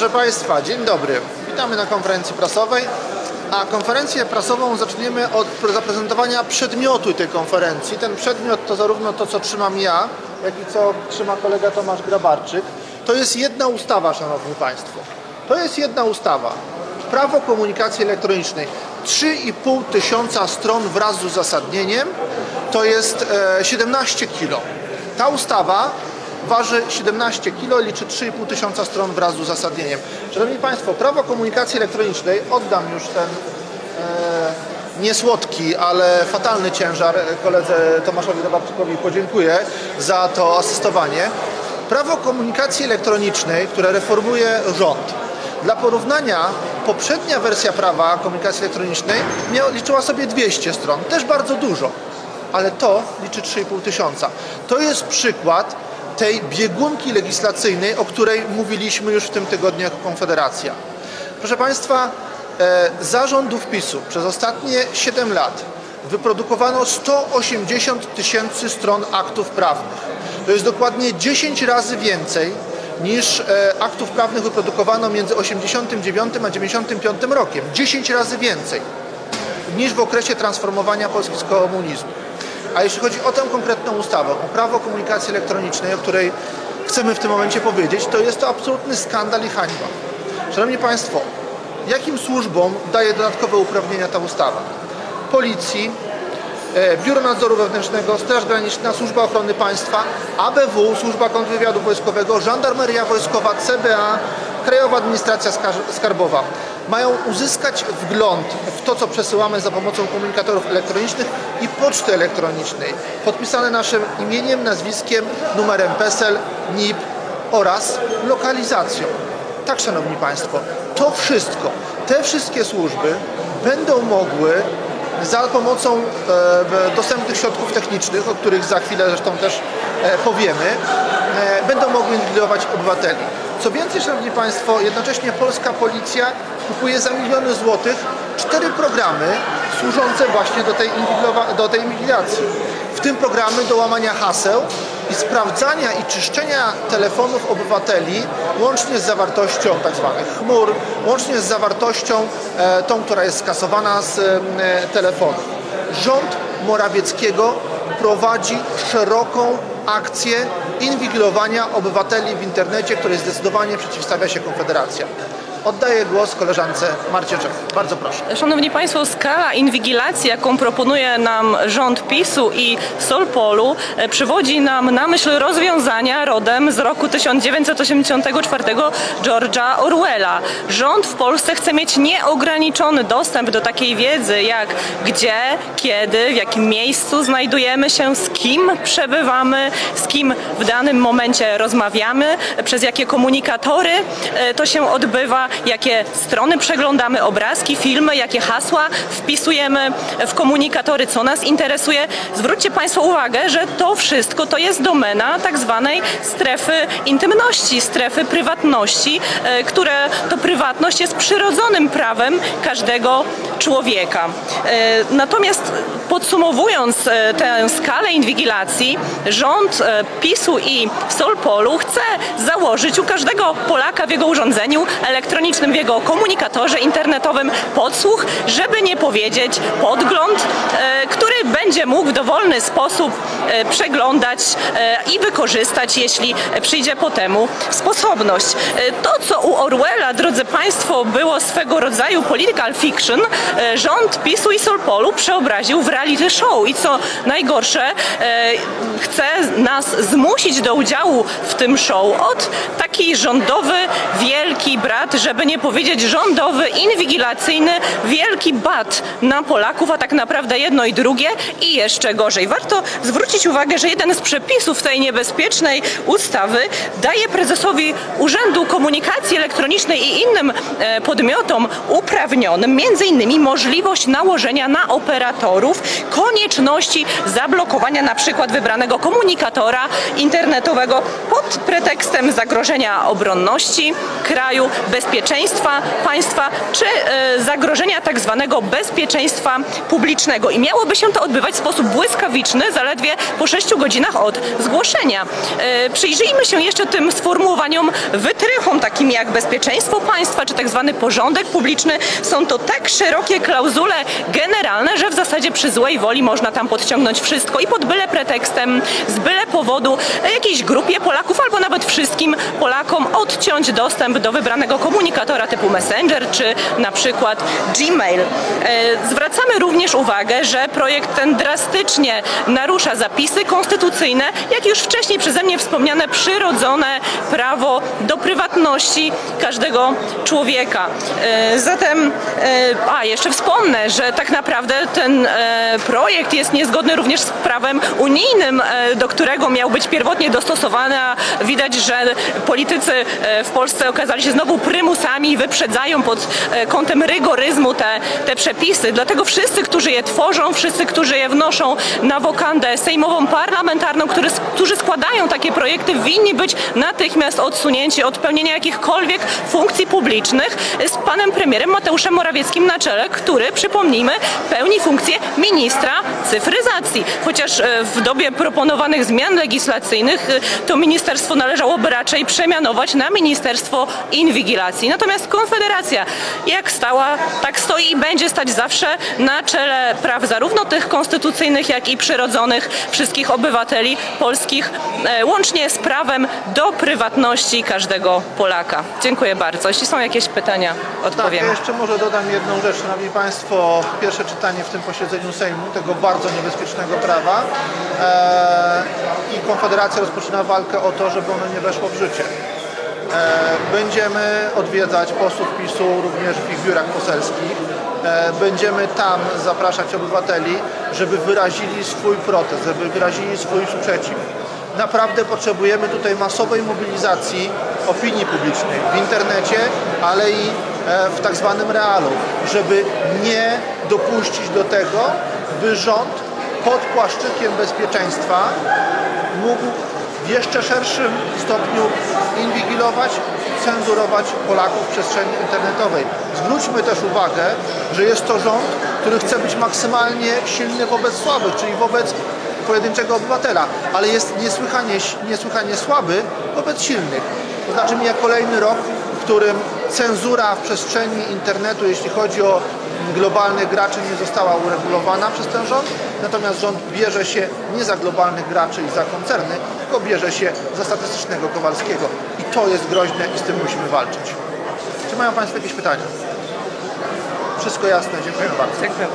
Proszę Państwa, dzień dobry. Witamy na konferencji prasowej. A konferencję prasową zaczniemy od zaprezentowania przedmiotu tej konferencji. Ten przedmiot to zarówno to, co trzymam ja, jak i co trzyma kolega Tomasz Grabarczyk. To jest jedna ustawa, Szanowni Państwo. To jest jedna ustawa. Prawo komunikacji elektronicznej. 3,5 tysiąca stron wraz z uzasadnieniem to jest e, 17 kilo. Ta ustawa waży 17 kg, liczy 3,5 tysiąca stron wraz z uzasadnieniem. Szanowni Państwo, prawo komunikacji elektronicznej, oddam już ten e, niesłodki, ale fatalny ciężar koledze Tomaszowi Robarczykowi podziękuję za to asystowanie. Prawo komunikacji elektronicznej, które reformuje rząd. Dla porównania poprzednia wersja prawa komunikacji elektronicznej miała, liczyła sobie 200 stron, też bardzo dużo, ale to liczy 3,5 tysiąca. To jest przykład tej biegunki legislacyjnej, o której mówiliśmy już w tym tygodniu jako Konfederacja. Proszę Państwa, e, zarządów PiSu przez ostatnie 7 lat wyprodukowano 180 tysięcy stron aktów prawnych. To jest dokładnie 10 razy więcej niż e, aktów prawnych wyprodukowano między 89 a 95 rokiem. 10 razy więcej niż w okresie transformowania Polski z komunizmu. A jeśli chodzi o tę konkretną ustawę, o prawo komunikacji elektronicznej, o której chcemy w tym momencie powiedzieć, to jest to absolutny skandal i hańba. Szanowni Państwo, jakim służbom daje dodatkowe uprawnienia ta ustawa? Policji, e, Biuro Nadzoru Wewnętrznego, Straż Graniczna, Służba Ochrony Państwa, ABW, Służba Kontrwywiadu Wojskowego, Żandarmeria Wojskowa, CBA, Krajowa Administracja Skarbowa mają uzyskać wgląd w to, co przesyłamy za pomocą komunikatorów elektronicznych i poczty elektronicznej, podpisane naszym imieniem, nazwiskiem, numerem PESEL, NIP oraz lokalizacją. Tak, Szanowni Państwo, to wszystko, te wszystkie służby będą mogły za pomocą e, dostępnych środków technicznych, o których za chwilę zresztą też e, powiemy, e, będą mogły inwigilować obywateli. Co więcej, Szanowni Państwo, jednocześnie polska policja kupuje za miliony złotych cztery programy służące właśnie do tej, do tej inwigilacji. W tym programy do łamania haseł i sprawdzania i czyszczenia telefonów obywateli łącznie z zawartością tzw. Tak chmur, łącznie z zawartością e, tą, która jest skasowana z e, telefonu. Rząd Morawieckiego prowadzi szeroką akcję inwigilowania obywateli w internecie, której zdecydowanie przeciwstawia się Konfederacja. Oddaję głos koleżance Marcie Czech. Bardzo proszę. Szanowni Państwo, skala inwigilacji, jaką proponuje nam rząd PiSu i Solpolu, e, przywodzi nam na myśl rozwiązania rodem z roku 1984 George'a Orwella. Rząd w Polsce chce mieć nieograniczony dostęp do takiej wiedzy, jak gdzie, kiedy, w jakim miejscu znajdujemy się, z kim przebywamy, z kim w danym momencie rozmawiamy, przez jakie komunikatory e, to się odbywa, jakie strony przeglądamy, obrazki, filmy, jakie hasła wpisujemy w komunikatory, co nas interesuje. Zwróćcie Państwo uwagę, że to wszystko to jest domena tak zwanej strefy intymności, strefy prywatności, e, które to prywatność jest przyrodzonym prawem każdego człowieka. E, natomiast podsumowując e, tę skalę inwigilacji, rząd PiSu i Solpolu chce założyć u każdego Polaka w jego urządzeniu elektroniczne elektronicznym, w jego komunikatorze internetowym podsłuch, żeby nie powiedzieć podgląd, będzie mógł w dowolny sposób e, przeglądać e, i wykorzystać, jeśli przyjdzie po temu sposobność. To, co u Orwella, drodzy Państwo, było swego rodzaju political fiction, rząd PiSu i Solpolu przeobraził w reality show i co najgorsze, chce nas zmusić do udziału w tym show od taki rządowy wielki brat, żeby nie powiedzieć rządowy, inwigilacyjny, wielki bat na Polaków, a tak naprawdę jedno i drugie i jeszcze gorzej. Warto zwrócić uwagę, że jeden z przepisów tej niebezpiecznej ustawy daje prezesowi Urzędu Komunikacji Elektronicznej i innym e, podmiotom uprawnionym między innymi możliwość nałożenia na operatorów konieczności zablokowania na przykład wybranego komunikatora internetowego pod pretekstem zagrożenia obronności kraju, bezpieczeństwa państwa czy e, zagrożenia tak zwanego bezpieczeństwa publicznego. I miałoby się to odbywać w sposób błyskawiczny, zaledwie po 6 godzinach od zgłoszenia. E, Przyjrzyjmy się jeszcze tym sformułowaniom wytrychom, takim jak bezpieczeństwo państwa czy tak zwany porządek publiczny. Są to tak szerokie klauzule generalne, że w zasadzie przy złej woli można tam podciągnąć wszystko i pod byle pretekstem, z byle powodu jakiejś grupie Polaków albo nawet wszystkim Polakom odciąć dostęp do wybranego komunikatora typu Messenger czy na przykład Gmail. E, Zwracamy również uwagę, że projekt ten drastycznie narusza zapisy konstytucyjne, jak już wcześniej przeze mnie wspomniane przyrodzone prawo do prywatności każdego człowieka. E, Zatem, e, a jeszcze wspomnę, że tak naprawdę ten e, projekt jest niezgodny również z prawem unijnym, do którego miał być pierwotnie dostosowany, a widać, że politycy w Polsce okazali się znowu prymusami i wyprzedzają pod kątem rygoryzmu te, te przepisy. Dlatego wszyscy, którzy je tworzą, wszyscy, którzy wnoszą na wokandę sejmową, parlamentarną, którzy, którzy składają takie projekty, winni być natychmiast odsunięci od pełnienia jakichkolwiek funkcji publicznych z panem premierem Mateuszem Morawieckim na czele, który, przypomnijmy, pełni funkcję ministra cyfryzacji. Chociaż e, w dobie proponowanych zmian legislacyjnych e, to ministerstwo należałoby raczej przemianować na Ministerstwo Inwigilacji. Natomiast Konfederacja jak stała, tak stoi i będzie stać zawsze na czele praw zarówno tych konstytucyjnych, jak i przyrodzonych wszystkich obywateli polskich, e, łącznie z prawem do prywatności każdego Polaka. Dziękuję bardzo. Jeśli są jakieś pytania, Tak, odpowiemy. ja jeszcze może dodam jedną rzecz. Szanowni Państwo, pierwsze czytanie w tym posiedzeniu Sejmu tego bardzo niebezpiecznego prawa e, i Konfederacja rozpoczyna walkę o to, żeby ono nie weszło w życie. E, będziemy odwiedzać posłów PiSu również w ich biurach poselskich. E, będziemy tam zapraszać obywateli, żeby wyrazili swój protest, żeby wyrazili swój sprzeciw. Naprawdę potrzebujemy tutaj masowej mobilizacji opinii publicznej w internecie, ale i e, w tak zwanym realu, żeby nie dopuścić do tego, by rząd pod płaszczykiem bezpieczeństwa mógł w jeszcze szerszym stopniu inwigilować, cenzurować Polaków w przestrzeni internetowej. Zwróćmy też uwagę, że jest to rząd, który chce być maksymalnie silny wobec słabych, czyli wobec pojedynczego obywatela, ale jest niesłychanie, niesłychanie słaby wobec silnych. To znaczy mija kolejny rok, w którym cenzura w przestrzeni internetu, jeśli chodzi o globalnych graczy, nie została uregulowana przez ten rząd, natomiast rząd bierze się nie za globalnych graczy i za koncerny, tylko bierze się za statystycznego Kowalskiego. I to jest groźne i z tym musimy walczyć. Czy mają Państwo jakieś pytania? Wszystko jasne, dziękuję bardzo. Dziękuję.